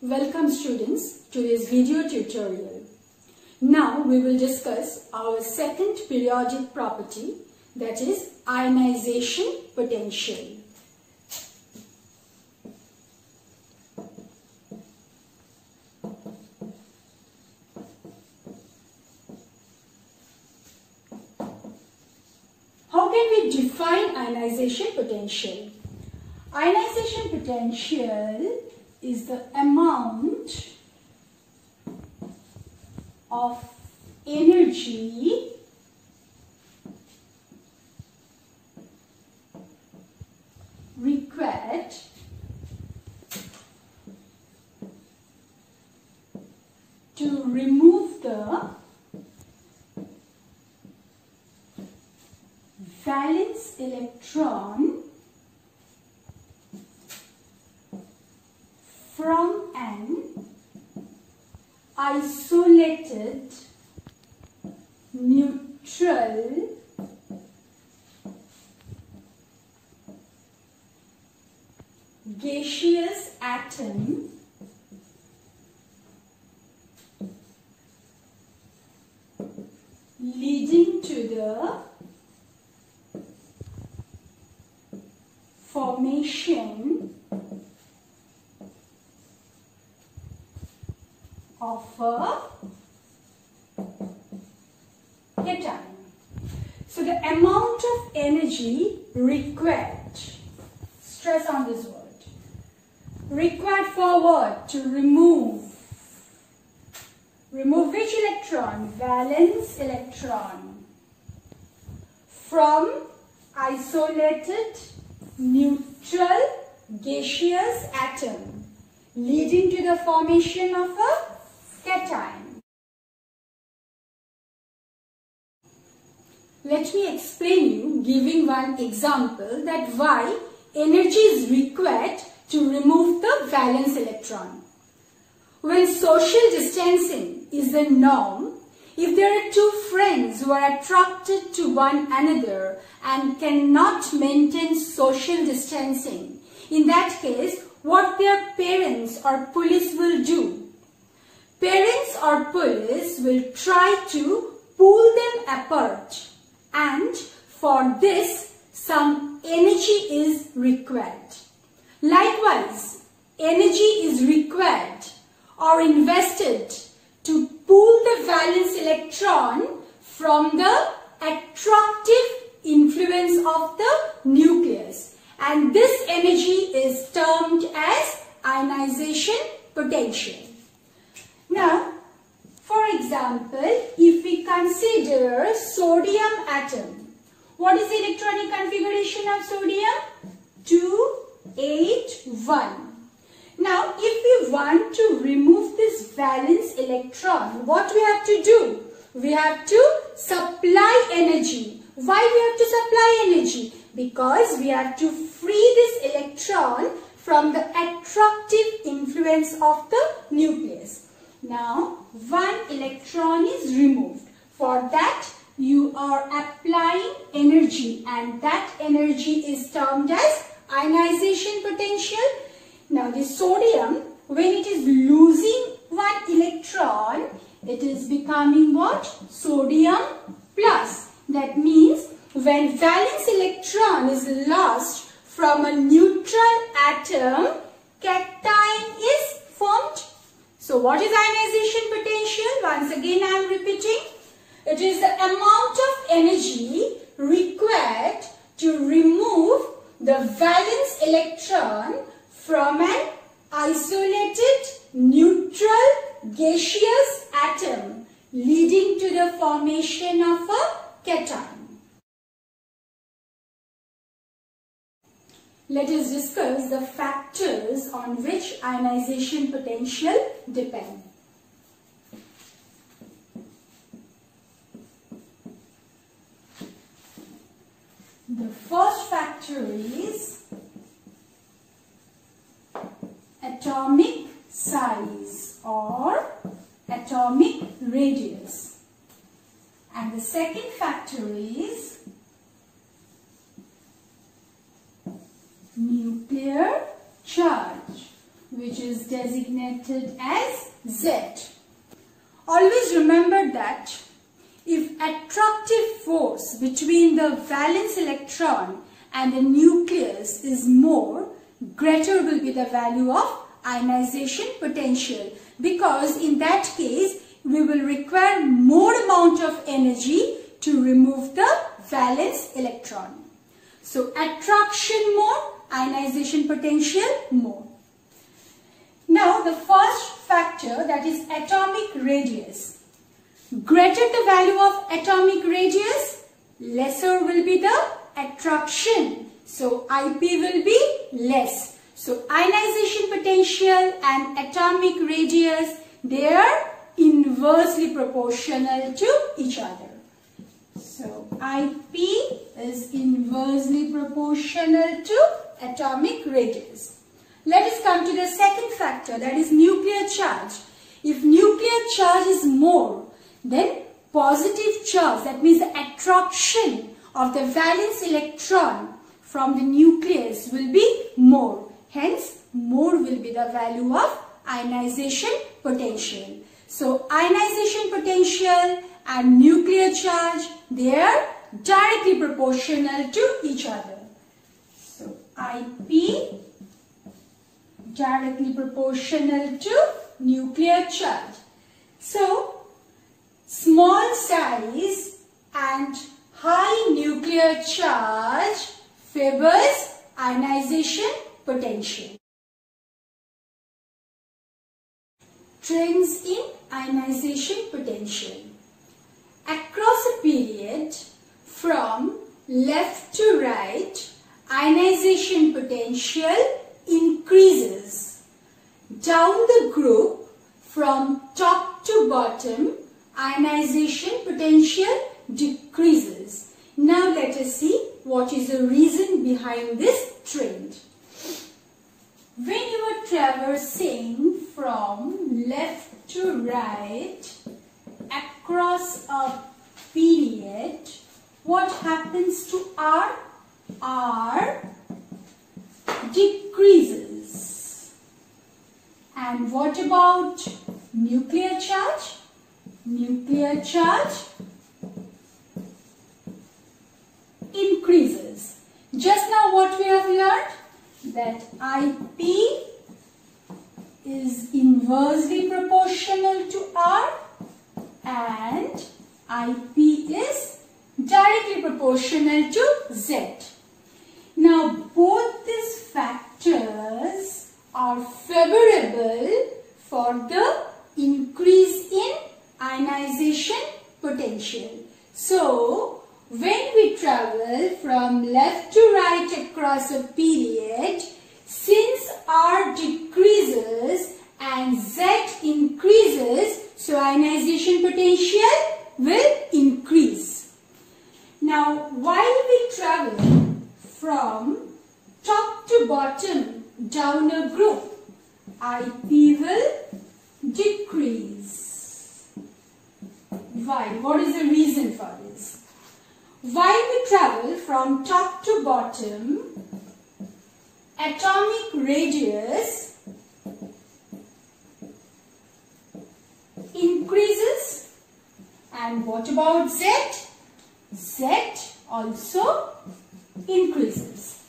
Welcome students to this video tutorial. Now we will discuss our second periodic property that is ionization potential. How can we define ionization potential? Ionization potential is the amount of energy required to remove the valence electron from an isolated neutral gaseous atom leading to the formation of a cation. So the amount of energy required, stress on this word, required for what? To remove, remove which electron? Valence electron from isolated neutral gaseous atom leading to the formation of a cation. Let me explain you giving one example that why energy is required to remove the valence electron. When social distancing is the norm, if there are two friends who are attracted to one another and cannot maintain social distancing, in that case, what their parents or police will do? Parents or police will try to pull them apart and for this some energy is required. Likewise, energy is required or invested to pull the valence electron from the attractive influence of the nucleus and this energy is termed as ionization potential. Example, if we consider sodium atom, what is the electronic configuration of sodium? 2, 8, 1. Now, if we want to remove this valence electron, what we have to do? We have to supply energy. Why we have to supply energy? Because we have to free this electron from the attractive influence of the nucleus. Now, one electron is removed. For that, you are applying energy and that energy is termed as ionization potential. Now, the sodium, when it is losing one electron, it is becoming what? Sodium plus. That means when valence electron is lost from a neutral atom, cation is formed. So what is ionization potential? Once again I am repeating. It is the amount of energy required to remove the valence electron from an isolated neutral gaseous atom leading to the formation of a cation. Let us discuss the factors on which ionization potential depend. The first factor is atomic size or atomic radius. And the second factor is nuclear charge which is designated as Z. Always remember that if attractive force between the valence electron and the nucleus is more, greater will be the value of ionization potential because in that case we will require more amount of energy to remove the valence electron. So attraction more, ionization potential more. Now the first factor that is atomic radius. Greater the value of atomic radius, lesser will be the attraction. So IP will be less. So ionization potential and atomic radius, they are inversely proportional to each other. So IP is inversely proportional to atomic radius. Let us come to the second factor that is nuclear charge. If nuclear charge is more, then positive charge, that means the attraction of the valence electron from the nucleus will be more. Hence, more will be the value of ionization potential. So, ionization potential and nuclear charge, they are directly proportional to each other. So, IP directly proportional to nuclear charge. So, small size and high nuclear charge favors ionization potential. Trends in ionization potential. Across a period from left to right, ionization potential increases. Down the group from top to bottom, ionization potential decreases. Now let us see what is the reason behind this trend. When you are traversing from left to right across a period, what happens to R? R decreases. And what about nuclear charge? Nuclear charge increases. Just now what we have learned? that IP is inversely proportional to R and IP is directly proportional to Z. Now both these factors are favorable for the increase in ionization potential. So when we travel from left to right across a period, since R decreases and Z increases, so ionization potential will increase. Now, while we travel from top to bottom down a group, IP will decrease. Why? What is the reason for this? While we travel from top to bottom, atomic radius increases and what about Z? Z also increases.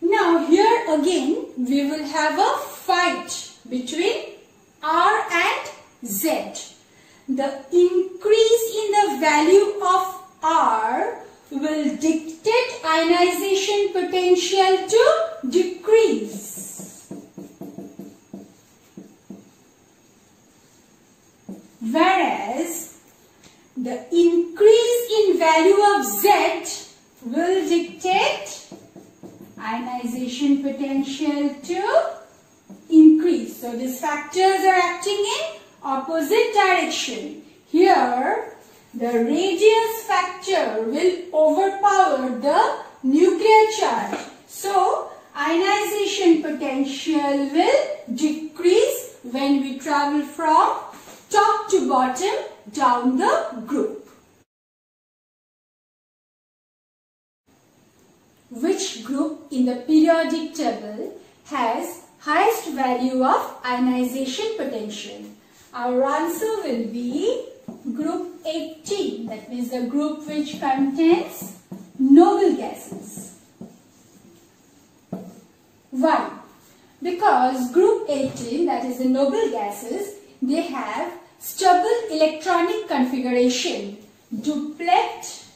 Now here again we will have a fight between R and Z. The increase in the value of R will dictate ionization potential to decrease. Whereas the increase in value of Z will dictate ionization potential to increase. So these factors are acting in opposite direction. Here the radius factor will overpower the nuclear charge. So, ionization potential will decrease when we travel from top to bottom down the group. Which group in the periodic table has highest value of ionization potential? Our answer will be group 18. That means the group which contains noble gases. Why? Because group 18, that is the noble gases, they have stable electronic configuration, duplet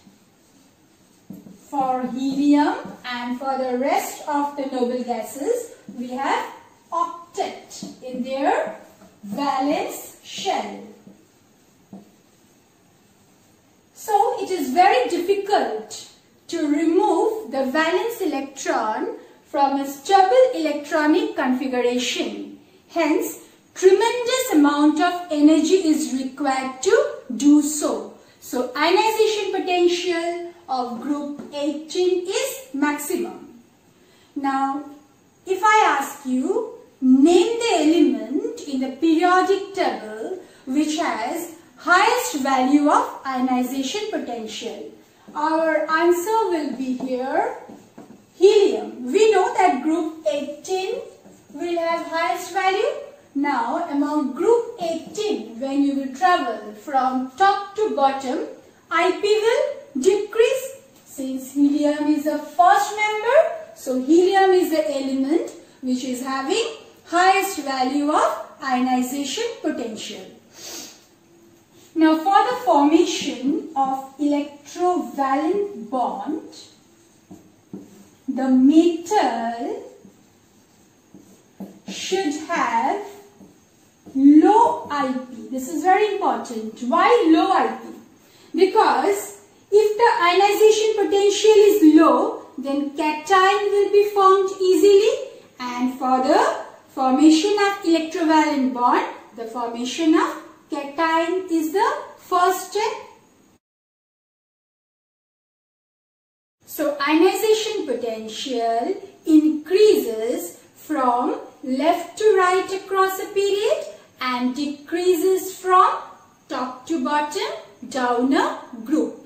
for helium and for the rest of the noble gases, we have octet in their valence shell. So it is very difficult to remove the valence electron from a stable electronic configuration. Hence, tremendous amount of energy is required to do so. So, ionization potential of group 18 is maximum. Now, if I ask you, name the element in the periodic table which has highest value of ionization potential. Our answer will be here, helium. We know that group 18 will have highest value. Now, among group 18, when you will travel from top to bottom, IP will decrease since helium is the first member. So, helium is the element which is having highest value of ionization potential. Now for the formation of electrovalent bond, the metal should have low IP. This is very important. Why low IP? Because if the ionization potential is low, then cation will be formed easily and for the formation of electrovalent bond, the formation of cation is the first step. So ionization potential increases from left to right across a period and decreases from top to bottom down a group.